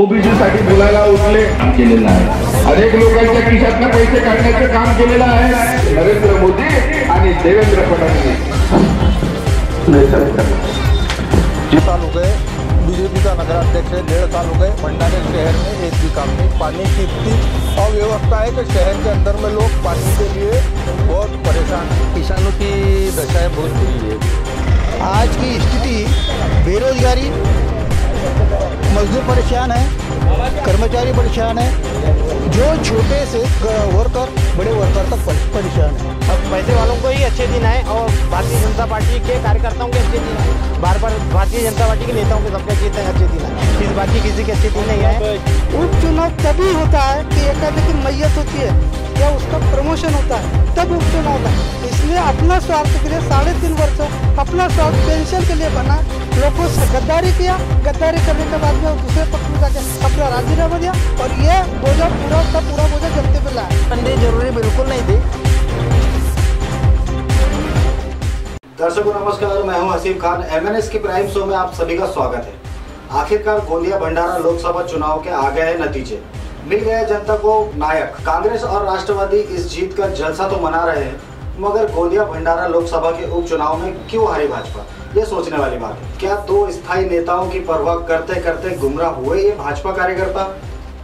OBC साठी बोलायला उठले. केलेलं आहे. अनेक लोकांच्या खिशातनं पैसे काढण्याचं काम केलेलं आहे. नरेंद्र मोदी आणि देवेंद्र फडणवीस. साल हो गए बीजेपी का नगराध्यक्ष है डेढ़ साल हो गए भंडारे शहर में एक भी काम नहीं पानी की इतनी अव्यवस्था है कि शहर के अंदर में लोग पानी के लिए बहुत परेशान हैं? किसानों की दशाएँ बहुत बुरी है। आज की स्थिति बेरोजगारी मजदूर परेशान है कर्मचारी परेशान है जो छोटे से वर्कर बड़े वर्कर तक परेशान है। अब पैसे वालों को ही अच्छे दिन आए और भारतीय जनता पार्टी के कार्यकर्ताओं के अच्छे दिन आए। बार बार भारतीय जनता पार्टी के नेताओं के सबके अच्छे अच्छे दिन आए। इस बार की किसी के अच्छे दिन नहीं आए। उपचुनाव तभी होता है कि एकाधिक की मैयत होती है या उसका प्रमोशन होता है तब उपचुनाव होता है। इसलिए अपना स्वार्थ के लिए साढ़े तीन वर्ष अपना स्वार्थ पेंशन के लिए बना। लोगों से गद्दारी किया। गद्दारी करने के बाद में दूसरे पक्ष में जाके अपना राजीनामा दिया और ये बोझा पूरा का पूरा बोझा जनते पे लाया। बंदे ज़रूरी बिल्कुल नहीं थे। दर्शकों नमस्कार। मैं हूँ हसीब खान। एमएनएस के प्राइम शो में आप सभी का स्वागत है। आखिरकार गोंदिया भंडारा लोकसभा चुनाव के आ गए हैं नतीजे। मिल गया जनता को नायक। कांग्रेस और राष्ट्रवादी इस जीत का जलसा तो मना रहे हैं। मगर गोंदिया भंडारा लोकसभा के उपचुनाव में क्यों हारी भाजपा? ये सोचने वाली बात है। क्या दो स्थायी नेताओं की परवाह करते करते गुमराह हुए ये भाजपा कार्यकर्ता?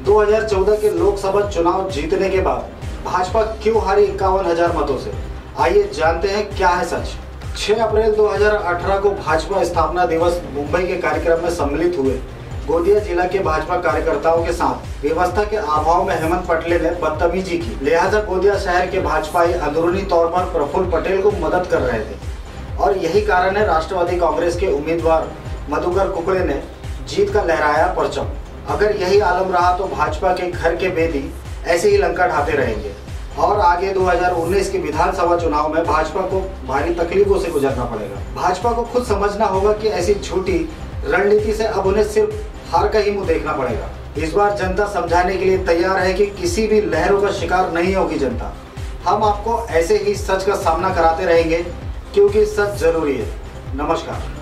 2014 के लोकसभा चुनाव जीतने के बाद भाजपा क्यों हारी इक्यावन हज़ार मतों से? आइए जानते हैं क्या है सच। 6 अप्रैल 2018 को भाजपा स्थापना दिवस मुंबई के कार्यक्रम में सम्मिलित हुए। गोंदिया जिला के भाजपा कार्यकर्ताओं के साथ व्यवस्था के अभाव में हेमंत पटेल ने बदतमीजी की। लिहाजा गोंदिया शहर के भाजपाई अंदरूनी तौर पर प्रफुल्ल पटेल को मदद कर रहे थे। और यही कारण है राष्ट्रवादी कांग्रेस के उम्मीदवार मधुकर कुकड़े ने जीत का लहराया परचम। अगर यही आलम रहा तो भाजपा के घर के बेदी ऐसे ही लंका ढाते रहेंगे। और आगे 2019 के विधानसभा चुनाव में भाजपा को भारी तकलीफों से गुजरना पड़ेगा। भाजपा को खुद समझना होगा कि ऐसी झूठी रणनीति से अब उन्हें सिर्फ़ हार का ही मुँह देखना पड़ेगा। इस बार जनता समझाने के लिए तैयार है कि किसी भी लहरों का शिकार नहीं होगी जनता। हम आपको ऐसे ही सच का सामना कराते रहेंगे, क्योंकि सच ज़रूरी है। नमस्कार।